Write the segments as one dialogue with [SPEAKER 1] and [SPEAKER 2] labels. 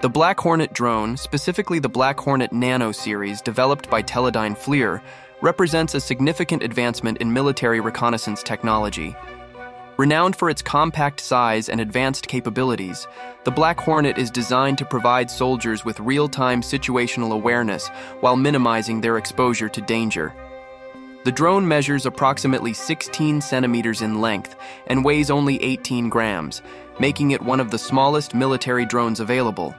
[SPEAKER 1] The Black Hornet drone, specifically the Black Hornet Nano series developed by Teledyne FLIR, represents a significant advancement in military reconnaissance technology. Renowned for its compact size and advanced capabilities, the Black Hornet is designed to provide soldiers with real time situational awareness while minimizing their exposure to danger. The drone measures approximately 16 centimeters in length and weighs only 18 grams, making it one of the smallest military drones available.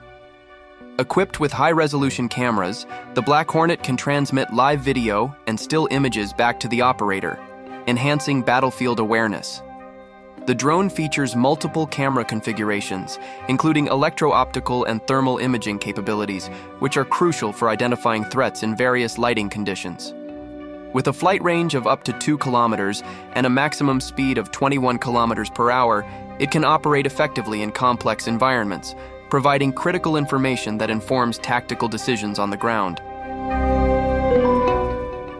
[SPEAKER 1] Equipped with high resolution cameras, the Black Hornet can transmit live video and still images back to the operator, enhancing battlefield awareness. The drone features multiple camera configurations, including electro optical and thermal imaging capabilities, which are crucial for identifying threats in various lighting conditions. With a flight range of up to 2 kilometers and a maximum speed of 21 kilometers per hour, it can operate effectively in complex environments, providing critical information that informs tactical decisions on the ground.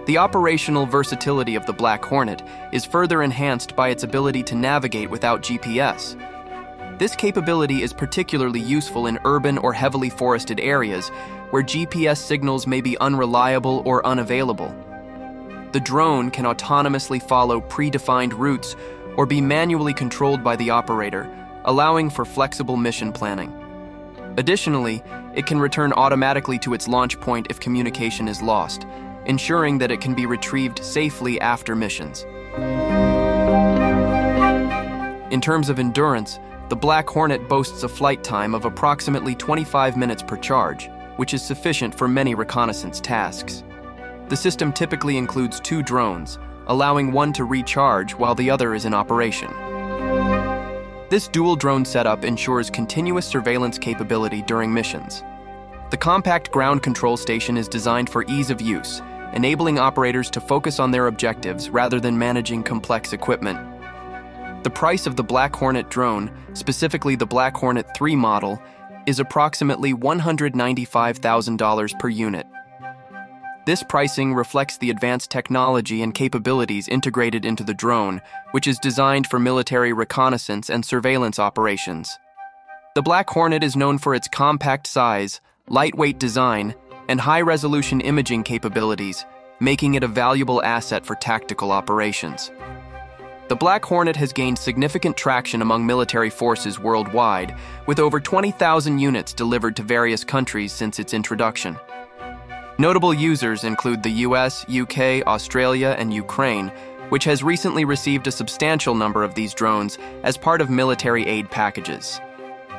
[SPEAKER 1] The operational versatility of the Black Hornet is further enhanced by its ability to navigate without GPS. This capability is particularly useful in urban or heavily forested areas where GPS signals may be unreliable or unavailable. The drone can autonomously follow predefined routes or be manually controlled by the operator, allowing for flexible mission planning. Additionally, it can return automatically to its launch point if communication is lost, ensuring that it can be retrieved safely after missions. In terms of endurance, the Black Hornet boasts a flight time of approximately 25 minutes per charge, which is sufficient for many reconnaissance tasks. The system typically includes two drones, allowing one to recharge while the other is in operation. This dual drone setup ensures continuous surveillance capability during missions. The compact ground control station is designed for ease of use, enabling operators to focus on their objectives rather than managing complex equipment. The price of the Black Hornet drone, specifically the Black Hornet 3 model, is approximately $195,000 per unit. This pricing reflects the advanced technology and capabilities integrated into the drone, which is designed for military reconnaissance and surveillance operations. The Black Hornet is known for its compact size, lightweight design, and high resolution imaging capabilities, making it a valuable asset for tactical operations. The Black Hornet has gained significant traction among military forces worldwide, with over 20,000 units delivered to various countries since its introduction. Notable users include the US, UK, Australia, and Ukraine, which has recently received a substantial number of these drones as part of military aid packages.